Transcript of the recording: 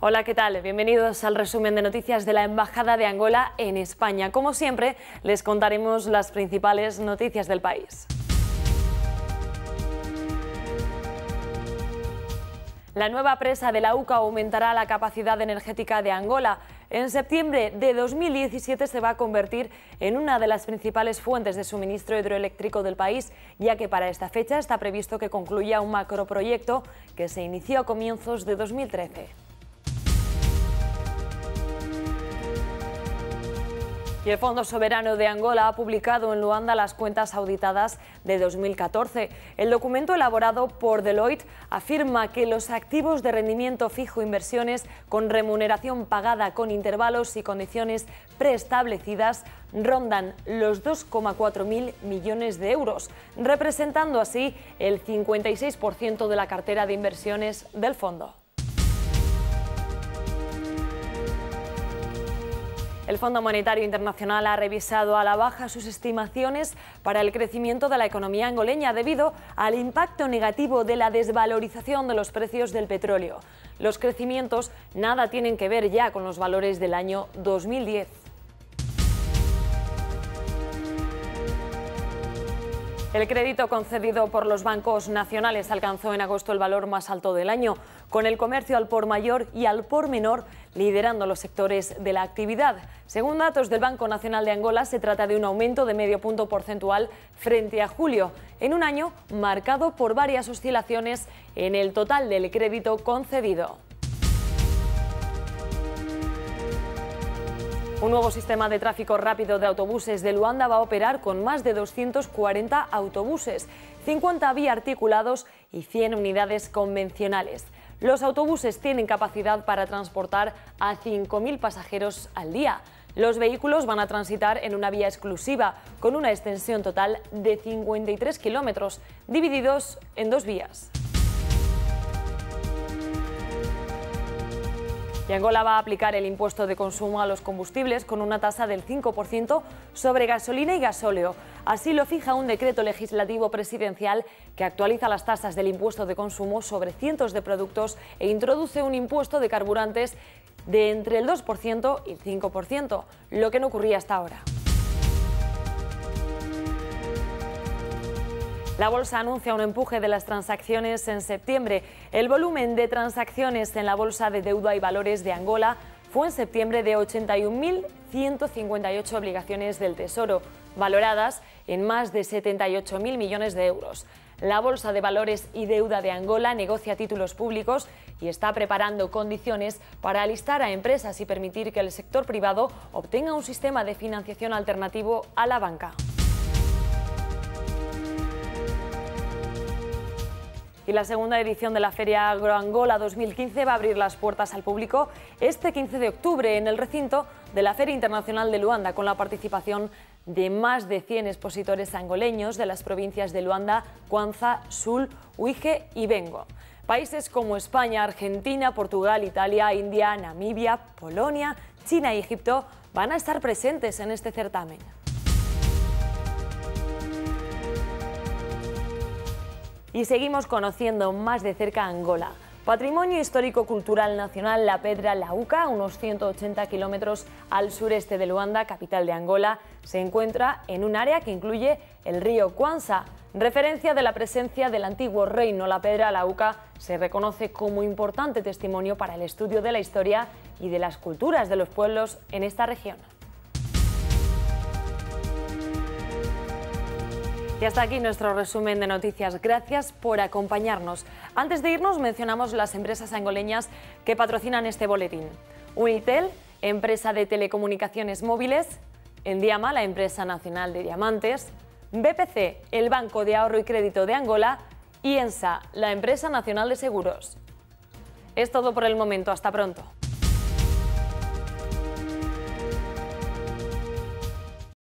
Hola, ¿qué tal? Bienvenidos al resumen de noticias de la Embajada de Angola en España. Como siempre, les contaremos las principales noticias del país. La nueva presa de la UCA aumentará la capacidad energética de Angola. En septiembre de 2017 se va a convertir en una de las principales fuentes de suministro hidroeléctrico del país, ya que para esta fecha está previsto que concluya un macroproyecto que se inició a comienzos de 2013. Y el Fondo Soberano de Angola ha publicado en Luanda las cuentas auditadas de 2014. El documento elaborado por Deloitte afirma que los activos de rendimiento fijo inversiones con remuneración pagada con intervalos y condiciones preestablecidas rondan los 2,4 mil millones de euros, representando así el 56% de la cartera de inversiones del fondo. El Fondo Monetario Internacional ha revisado a la baja sus estimaciones para el crecimiento de la economía angoleña debido al impacto negativo de la desvalorización de los precios del petróleo. Los crecimientos nada tienen que ver ya con los valores del año 2010. El crédito concedido por los bancos nacionales alcanzó en agosto el valor más alto del año, con el comercio al por mayor y al por menor liderando los sectores de la actividad. Según datos del Banco Nacional de Angola, se trata de un aumento de medio punto porcentual frente a julio, en un año marcado por varias oscilaciones en el total del crédito concedido. Un nuevo sistema de tráfico rápido de autobuses de Luanda va a operar con más de 240 autobuses, 50 biarticulados y 100 unidades convencionales. Los autobuses tienen capacidad para transportar a 5.000 pasajeros al día. Los vehículos van a transitar en una vía exclusiva con una extensión total de 53 kilómetros, divididos en dos vías. Y Angola va a aplicar el impuesto de consumo a los combustibles con una tasa del 5% sobre gasolina y gasóleo. Así lo fija un decreto legislativo presidencial que actualiza las tasas del impuesto de consumo sobre cientos de productos e introduce un impuesto de carburantes de entre el 2% y el 5%, lo que no ocurría hasta ahora. La bolsa anuncia un empuje de las transacciones en septiembre. El volumen de transacciones en la bolsa de deuda y valores de Angola fue en septiembre de 81.158 obligaciones del Tesoro, valoradas en más de 78.000 millones de euros. La Bolsa de Valores y Deuda de Angola negocia títulos públicos y está preparando condiciones para alistar a empresas y permitir que el sector privado obtenga un sistema de financiación alternativo a la banca. Y la segunda edición de la Feria Agroangola 2015 va a abrir las puertas al público este 15 de octubre en el recinto de la Feria Internacional de Luanda con la participación de más de 100 expositores angoleños de las provincias de Luanda, Cuanza, Sul, Uige y Bengo. Países como España, Argentina, Portugal, Italia, India, Namibia, Polonia, China y Egipto van a estar presentes en este certamen. Y seguimos conociendo más de cerca Angola. Patrimonio histórico-cultural nacional La Pedra Lauca, unos 180 kilómetros al sureste de Luanda, capital de Angola, se encuentra en un área que incluye el río Kwanza. Referencia de la presencia del antiguo reino La Pedra Lauca, se reconoce como importante testimonio para el estudio de la historia y de las culturas de los pueblos en esta región. Y hasta aquí nuestro resumen de noticias. Gracias por acompañarnos. Antes de irnos, mencionamos las empresas angoleñas que patrocinan este boletín. Unitel, empresa de telecomunicaciones móviles. Endiama, la empresa nacional de diamantes. BPC, el Banco de Ahorro y Crédito de Angola. Y ENSA, la empresa nacional de seguros. Es todo por el momento. Hasta pronto.